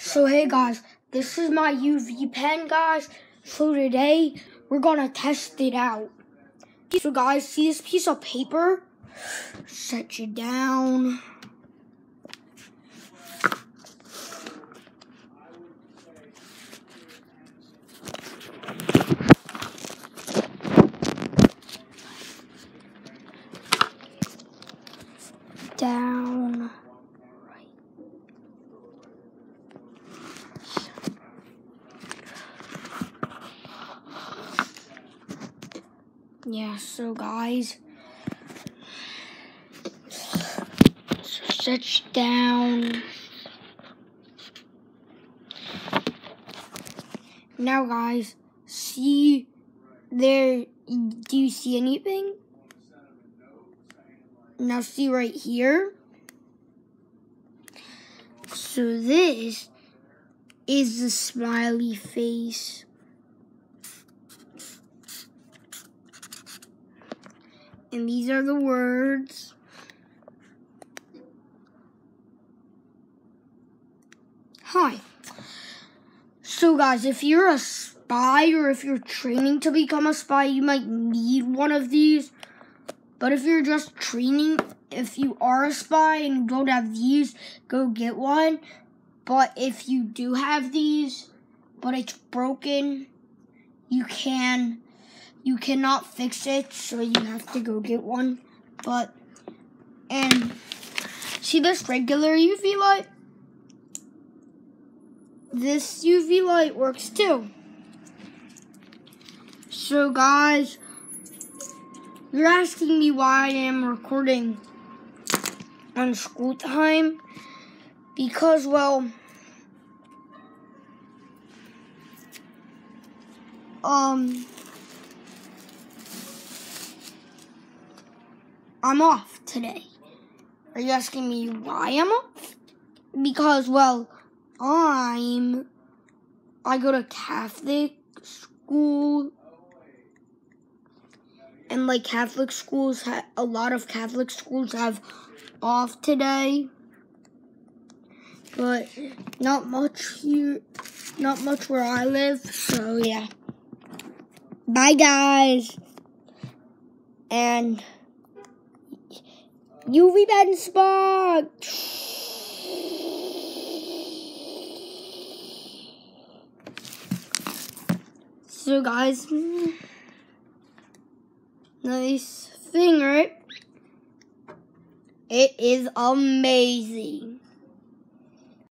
So hey guys, this is my UV pen guys. So today we're gonna test it out. So guys, see this piece of paper? Set you down. Down. Yeah, so guys, set down. Now, guys, see there. Do you see anything? Now, see right here. So this is the smiley face. And these are the words. Hi. So guys, if you're a spy or if you're training to become a spy, you might need one of these. But if you're just training, if you are a spy and you don't have these, go get one. But if you do have these, but it's broken, you can you cannot fix it, so you have to go get one. But, and see this regular UV light? This UV light works too. So guys, you're asking me why I am recording on school time. Because, well, um, I'm off today. Are you asking me why I'm off? Because, well, I'm, I go to Catholic school. And like Catholic schools, a lot of Catholic schools have off today. But not much here, not much where I live. So yeah. Bye guys. And UV Ben Spot! So guys, hmm, nice thing, right? It is amazing.